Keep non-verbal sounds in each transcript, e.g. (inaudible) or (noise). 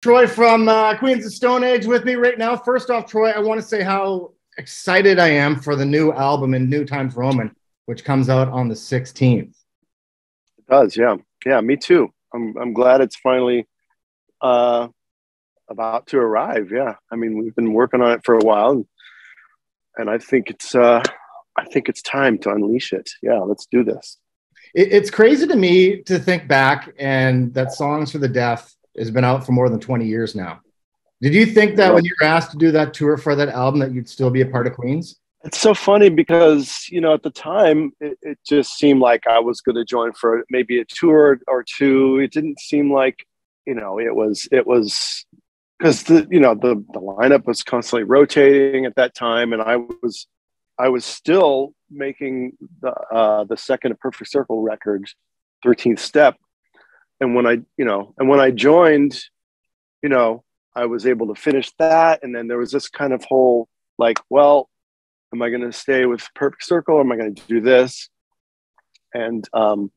Troy from uh, Queens of Stone Age with me right now. First off, Troy, I want to say how excited I am for the new album in New Times Roman, which comes out on the 16th. It does, yeah. Yeah, me too. I'm, I'm glad it's finally uh, about to arrive. Yeah. I mean, we've been working on it for a while and, and I think it's, uh, I think it's time to unleash it. Yeah, let's do this. It, it's crazy to me to think back and that Songs for the Deaf has been out for more than 20 years now. Did you think that when you were asked to do that tour for that album that you'd still be a part of Queens? It's so funny because, you know, at the time it, it just seemed like I was going to join for maybe a tour or two. It didn't seem like, you know, it was, it was because the, you know, the, the lineup was constantly rotating at that time. And I was, I was still making the, uh, the second Perfect Circle record, 13th Step, and when I, you know, and when I joined, you know, I was able to finish that. And then there was this kind of whole like, well, am I going to stay with Perfect Circle or am I going to do this? And um,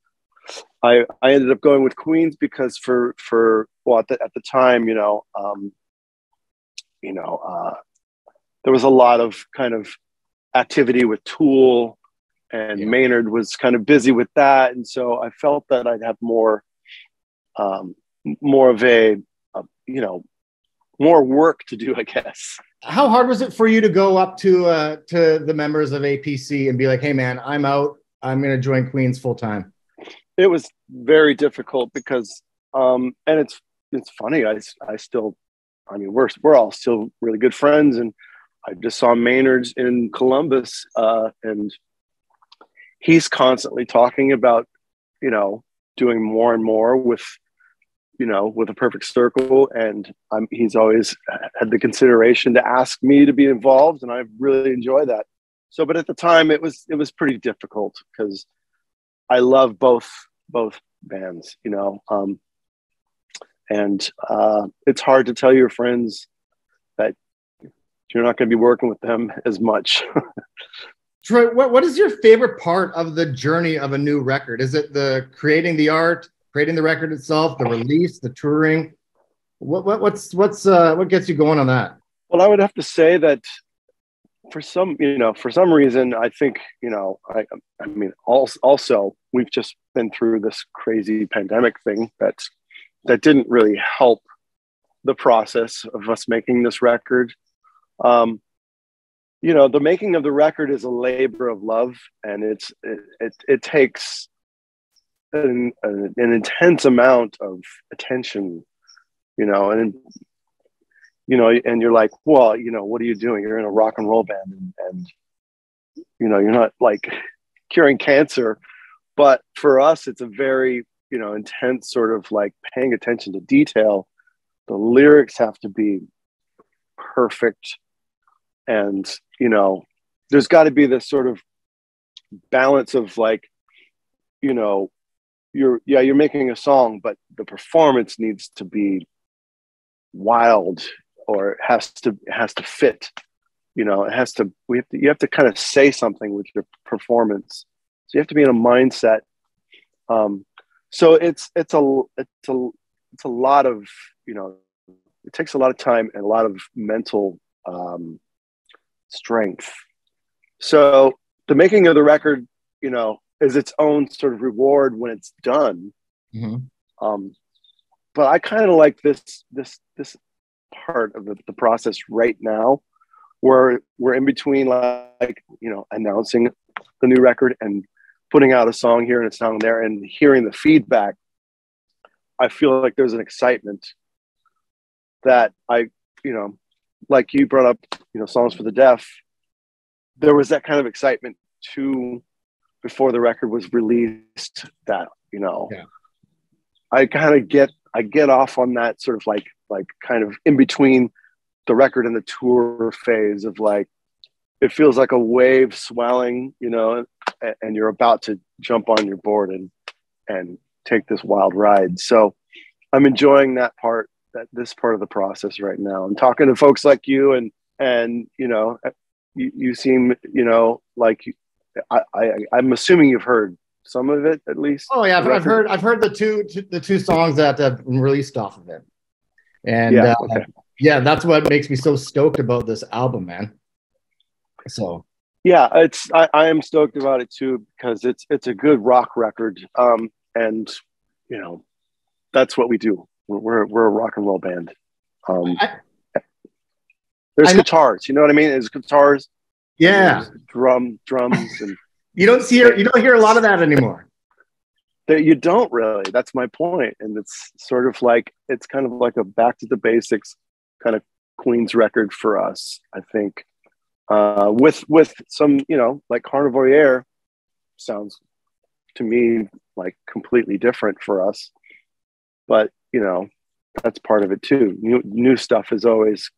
I I ended up going with Queens because for for well at the, at the time, you know, um, you know, uh, there was a lot of kind of activity with Tool, and yeah. Maynard was kind of busy with that, and so I felt that I'd have more um, more of a, a, you know, more work to do, I guess. How hard was it for you to go up to uh, to the members of APC and be like, "Hey, man, I'm out. I'm going to join Queens full time." It was very difficult because, um, and it's it's funny. I I still, I mean, we're we're all still really good friends, and I just saw Maynard's in Columbus, uh, and he's constantly talking about, you know, doing more and more with you know with a perfect circle and I'm, he's always had the consideration to ask me to be involved and i really enjoy that so but at the time it was it was pretty difficult because i love both both bands you know um, and uh, it's hard to tell your friends that you're not going to be working with them as much (laughs) Troy, what, what is your favorite part of the journey of a new record? Is it the creating the art, creating the record itself, the release, the touring? What, what what's what's uh, what gets you going on that? Well, I would have to say that for some, you know, for some reason, I think, you know, I, I mean, also, we've just been through this crazy pandemic thing that that didn't really help the process of us making this record. Um, you know the making of the record is a labor of love and it's it it, it takes an, an, intense amount of attention you know and you know and you're like well you know what are you doing? You're in a rock and roll band and, and you know you're not like (laughs) curing cancer. But for us it's a very you know intense sort of like paying attention to detail. The lyrics have to be perfect. And you know there's got to be this sort of balance of like you know you're yeah you're making a song but the performance needs to be wild or has to has to fit you know it has to we have to you have to kind of say something with your performance so you have to be in a mindset um so it's it's a it's a it's a lot of you know it takes a lot of time and a lot of mental um strength. So the making of the record, you know, is its own sort of reward when it's done. Mm-hmm. Um, but I kind of like this this this part of the, the process right now, where we're in between like you know announcing the new record and putting out a song here and a song there and hearing the feedback. I feel like there's an excitement that I you know like you brought up, you know, songs for the deaf. There was that kind of excitement too before the record was released. That you know, yeah. I kind of get I get off on that sort of like like kind of in between the record and the tour phase of like it feels like a wave swelling, you know, and, and you're about to jump on your board and and take this wild ride. So I'm enjoying that part that this part of the process right now. I'm talking to folks like you, and and you know, you, you seem you know like I, I I'm assuming you've heard some of it at least. Oh yeah, I've, I've heard I've heard the two the two songs that have been released off of it. And yeah, uh, okay. yeah, that's what makes me so stoked about this album, man. So yeah, it's I, I am stoked about it too because it's it's a good rock record. Um, and you know, that's what we do. We're we're a rock and roll band. Um, I, there's guitars, you know what I mean? There's guitars. Yeah. Drum drums and (laughs) you don't see you don't hear a lot of that anymore. That you don't really. That's my. And it's sort of like it's kind of like a back to the basics kind of Queen's record for us, I think. Uh, with with some, you know, like Carnavoyeur sounds to me like completely different for us. But, you know, that's part of it too. New new stuff is always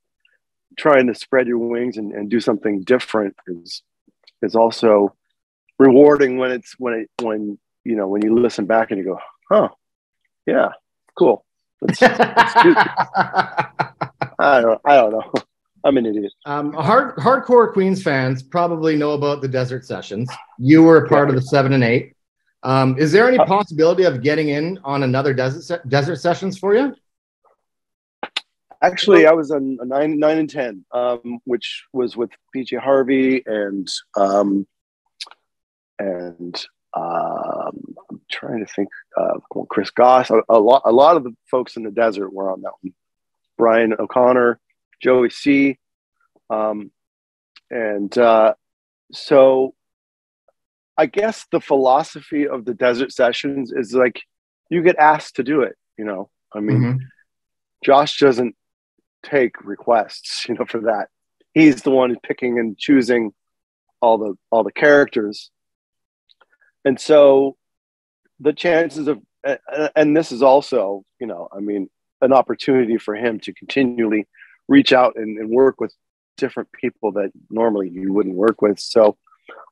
trying to spread your wings and, and do something different is is also rewarding when it's when it when you know when you listen back and you go, oh, yeah, cool. Let's, let's do I don't I don't know. (laughs) I'm an idiot. Um, hard hardcore Queens fans probably know about the Desert Sessions. You were a part yeah. of the seven and eight. Um, is there any uh, possibility of getting in on another desert se- desert sessions for you? Actually, I was on nine, nine and ten, um, which was with PJ Harvey and um, and um, I'm trying to think. Uh, Chris Goss. A, a, lot. A lot of the folks in the desert were on that one. Brian O'Connor, Joey C. Um, and uh, so, I guess the philosophy of the desert sessions is like you get asked to do it. You know, I mean, mm-hmm. Josh doesn't take requests. (laughs) You know, for that, he's the one picking and choosing all the all the characters. And so the chances of and this is also you know i mean an opportunity for him to continually reach out and, and, work with different people that normally you wouldn't work with. So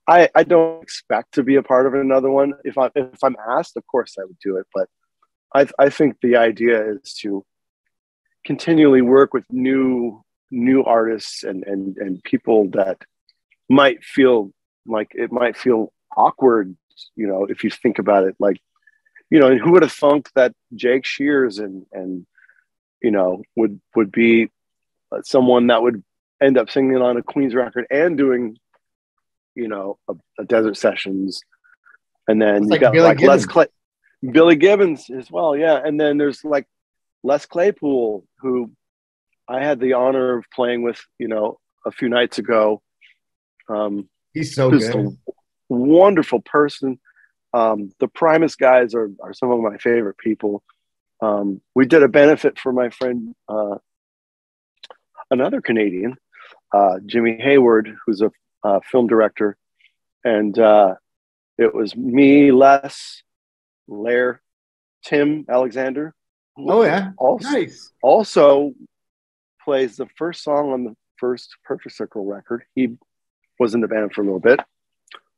i i don't expect to be a part of another one. If i if i'm asked of course i would do it. But i i think the idea is to continually work with new new artists and and and people that might feel like it might feel awkward you know, if you think about it, like, you know, and who would have thunk that Jake Shears and and you know would would be someone that would end up singing on a Queen's record and doing, you know, a, a Desert Sessions, and then you got Billy like Gibbons. Les Clay, Billy Gibbons as well, yeah, and then there's like Les Claypool who I had the honor of playing with, you know, a few nights ago. Um, He's so good wonderful person. Um, the Primus guys are, are some of my favorite people. Um, we did a benefit for my friend, uh, another Canadian, uh, Jimmy Hayward, who's a uh, film director. And uh, it was me, Les, Ler, Tim Alexander. Oh, yeah. Also, nice. Also plays the first song on the first Perfect Circle record. He was in the band for a little bit.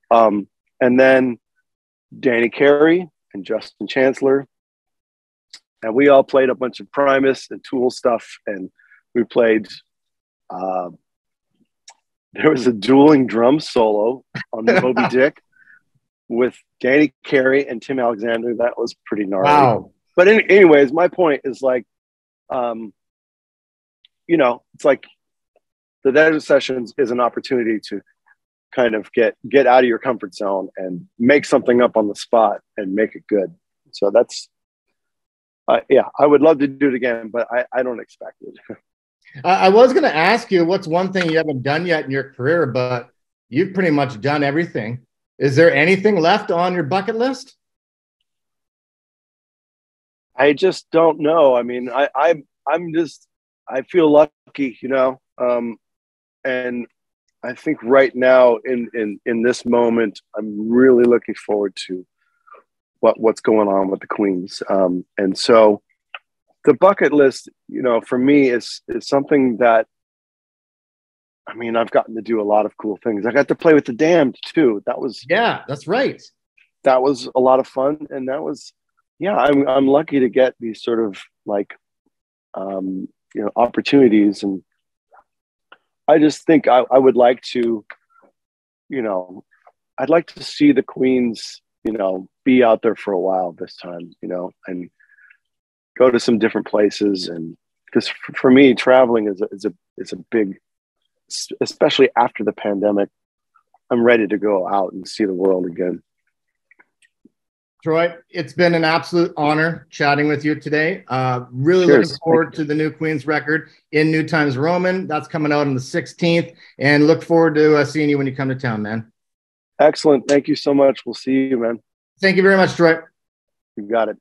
Um, and then Danny Carey and Justin Chancellor. And we all played a bunch of Primus and Tool stuff. And we played, uh, there was a dueling drum solo on the Moby (laughs) Dick with Danny Carey and Tim Alexander. That was pretty gnarly. Wow. But anyways, my point is like, um, you know, it's like the Desert Sessions is an opportunity to kind of get get out of your comfort zone and make something up on the spot and make it good. So that's uh, yeah, I would love to do it again, but I, I don't expect it. (laughs) I was going to ask you what's one thing you haven't done yet in your career, but you've pretty much done everything. Is there anything left on your bucket list? I just don't know. I mean, I, I I'm just I feel lucky, you know, um, and I think right now in in in this moment, I'm really looking forward to what what's going on with the Queens. Um, and so, the bucket list, you know, for me is is something that. I mean, I've gotten to do a lot of cool things. I got to play with the Damned too. That was yeah, that's right. That was a lot of fun, and that was yeah. I'm I'm lucky to get these sort of like um, you know opportunities and I just think I, I would like to, you know, I'd like to see the Queens, you know, be out there for a while this time, you know, and go to some different places and because for me, traveling is a, is a is a big, especially after the pandemic. I'm ready to go out and see the world again. Troy, it's been an absolute honor chatting with you today. Uh, really Cheers. looking forward to the new Queen's record in New Times Roman. That's coming out on the 16th, and look forward to uh, seeing you when you come to town, man. Excellent. Thank you so much. We'll see you, man. Thank you very much, Troy. You got it.